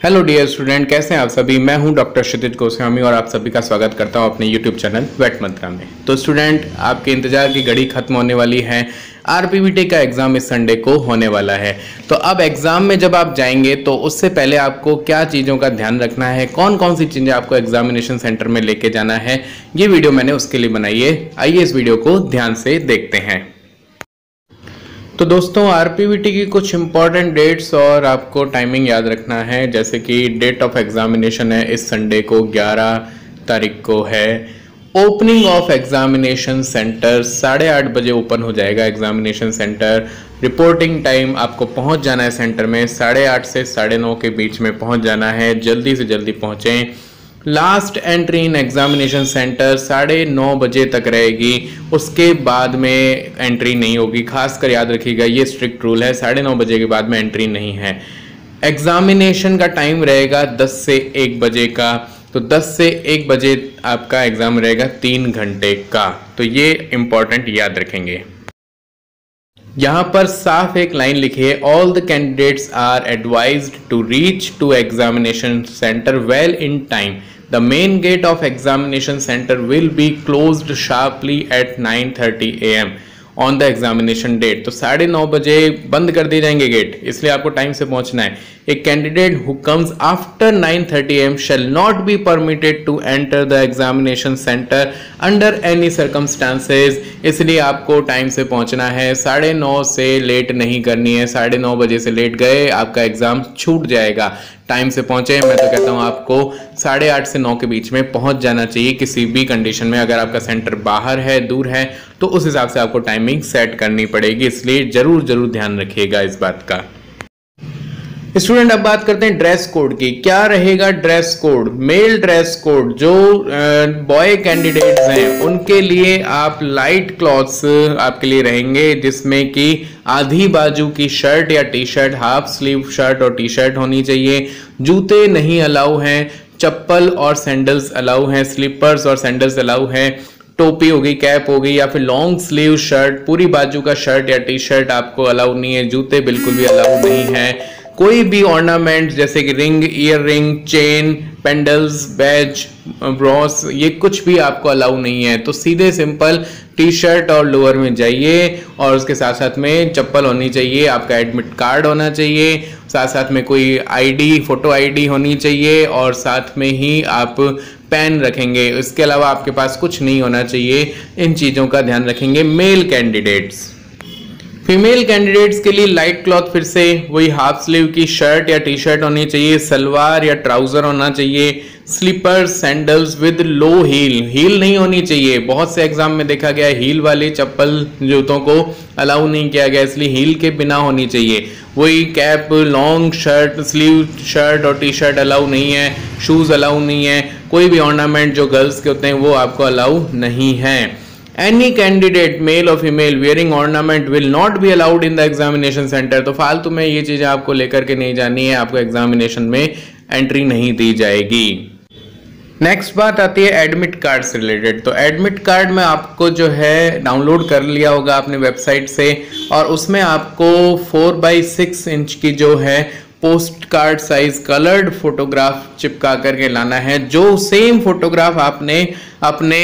Hello dear student कैसे हैं आप सभी? मैं हूँ डॉक्टर क्षितिज गोस्वामी और आप सभी का स्वागत करता हूँ अपने यूट्यूब चैनल वेट मंत्रा में। तो स्टूडेंट आपके इंतज़ार की घड़ी खत्म होने वाली है। आरपीवीटी का एग्ज़ाम इस संडे को होने वाला है। तो अब एग्ज़ाम में जब आप जाएँगे तो उससे पहले आपको क्या चीज़ों का ध्यान रखना है? कौन कौन सी चीज़ें आपको एग्जामिनेशन सेंटर में लेके जाना है? ये वीडियो मैंने उसके लिए बनाई है। आइए इस वीडियो को ध्यान से देखते हैं। तो दोस्तों आरपीवीटी की कुछ इंपॉर्टेंट डेट्स और आपको टाइमिंग याद रखना है। जैसे कि डेट ऑफ़ एग्जामिनेशन है, इस संडे को 11 तारीख को है। ओपनिंग ऑफ़ एग्जामिनेशन सेंटर साढ़े आठ बजे ओपन हो जाएगा एग्जामिनेशन सेंटर रिपोर्टिंग टाइम आपको पहुँच जाना है सेंटर में। साढ़े आठ से साढ़े नौ के बीच में पहुँच जाना है। जल्दी से जल्दी पहुंचें। Last entry in examination centre साढ़े नौ बजे तक रहेगी। उसके बाद में एंट्री नहीं होगी। खासकर याद रखिएगा, ये स्ट्रिक्ट रूल है। साढ़े नौ बजे के बाद में एंट्री नहीं है। एग्जामिनेशन का टाइम रहेगा 10 से एक बजे का। तो 10 से 1 बजे आपका एग्ज़ाम रहेगा तीन घंटे का। तो ये इंपॉर्टेंट याद रखेंगे। यहाँ पर साफ़ एक लाइन लिखी है all the candidates are advised to reach to examination centre well in time The main gate of examination center will be closed sharply at 9:30 am on the examination date तो साढ़े नौ बजे बंद कर दिए जाएँगे गेट इसलिए आपको टाइम से पहुँचना है। A candidate who comes after 9:30 AM shall not be permitted to enter the examination centre under any circumstances इसलिए आपको टाइम से पहुँचना है। साढ़े नौ से लेट नहीं करनी है। साढ़े नौ बजे से लेट गए, आपका एग्ज़ाम छूट जाएगा। टाइम से पहुँचे मैं तो कहता हूँ आपको साढ़े आठ से नौ के बीच में पहुँच जाना चाहिए किसी भी कंडीशन में। अगर आपका सेंटर बाहर है, दूर है तो उस हिसाब से आपको टाइमिंग सेट करनी पड़ेगी। इसलिए ज़रूर ज़रूर ध्यान रखिएगा इस बात का। स्टूडेंट अब बात करते हैं ड्रेस कोड की। क्या रहेगा dress code male dress code जो बॉय कैंडिडेट्स हैं, उनके लिए आप लाइट क्लॉथ्स आपके लिए रहेंगे, जिसमें कि आधी बाजू की शर्ट या T shirt half sleeve shirt और टी शर्ट होनी चाहिए। जूते नहीं अलाउ हैं, चप्पल और सैंडल्स अलाउ हैं स्लीपर्स और सैंडल्स अलाउ हैं, टोपी हो गई कैप हो गई, या फिर लॉन्ग स्लीव शर्ट पूरी बाजू का शर्ट या टी शर्ट आपको अलाउ नहीं है, जूते बिल्कुल भी अलाउ नहीं है। कोई भी ऑर्नामेंट जैसे कि ring ear ring chain pendants badge brooch ये कुछ भी आपको अलाउ नहीं है। तो सीधे सिंपल टी शर्ट और लोअर में जाइए और उसके साथ साथ में चप्पल होनी चाहिए, आपका एडमिट कार्ड होना चाहिए साथ साथ में कोई आईडी फ़ोटो आईडी होनी चाहिए और साथ में ही आप पेन रखेंगे। इसके अलावा आपके पास कुछ नहीं होना चाहिए। इन चीज़ों का ध्यान रखेंगे मेल कैंडिडेट्स फीमेल कैंडिडेट्स के लिए लाइट क्लॉथ फिर से वही हाफ़ स्लीव की शर्ट या टी शर्ट होनी चाहिए, सलवार या ट्राउज़र होना चाहिए slipper sandals with low heel heel नहीं होनी चाहिए। बहुत से एग्ज़ाम में देखा गया हील वाले चप्पल जूतों को अलाउ नहीं किया गया, इसलिए हील के बिना होनी चाहिए। वही cap long shirt sleeve shirt और टी शर्ट अलाउ नहीं है शूज़ अलाउ नहीं है। कोई भी ऑर्नामेंट जो गर्ल्स के होते हैं, वो आपको अलाउ नहीं है। Any कैंडिडेट मेल और female wearing ornament will not be allowed in the examination centre तो फालतू में ये चीज़ें आपको लेकर के नहीं जानी है, आपको एग्जामिनेशन में एंट्री नहीं दी जाएगी। नेक्स्ट बात आती है एडमिट कार्ड से रिलेटेड तो एडमिट कार्ड में आपको जो है डाउनलोड कर लिया होगा आपने वेबसाइट से और उसमें आपको फोर बाई सिक्स इंच की जो है post card size coloured photograph चिपका करके लाना है। जो सेम फोटोग्राफ आपने अपने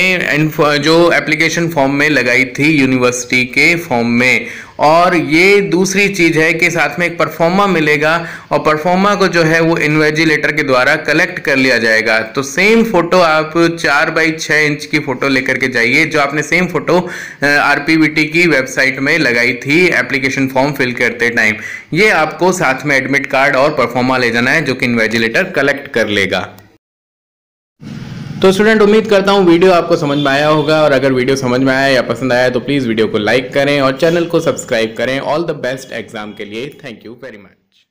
जो एप्लीकेशन फॉर्म में लगाई थी यूनिवर्सिटी के फॉर्म में। और ये दूसरी चीज़ है कि साथ में एक परफॉर्मा मिलेगा और परफॉर्मा को जो है वो इन्वेजिलेटर के द्वारा कलेक्ट कर लिया जाएगा। तो सेम फ़ोटो आप चार बाई छः इंच की फ़ोटो लेकर के जाइए, जो आपने सेम फ़ोटो आरपीवीटी की वेबसाइट में लगाई थी एप्लीकेशन फॉर्म फिल करते टाइम ये आपको साथ में एडमिट कार्ड और परफॉर्मा ले जाना है, जो कि इन्वेजिलेटर कलेक्ट कर लेगा। तो स्टूडेंट उम्मीद करता हूँ वीडियो आपको समझ में आया होगा और अगर वीडियो समझ में आया या पसंद आया तो प्लीज़ वीडियो को लाइक करें और चैनल को सब्सक्राइब करें। ऑल द बेस्ट एग्ज़ाम के लिए। Thank you very much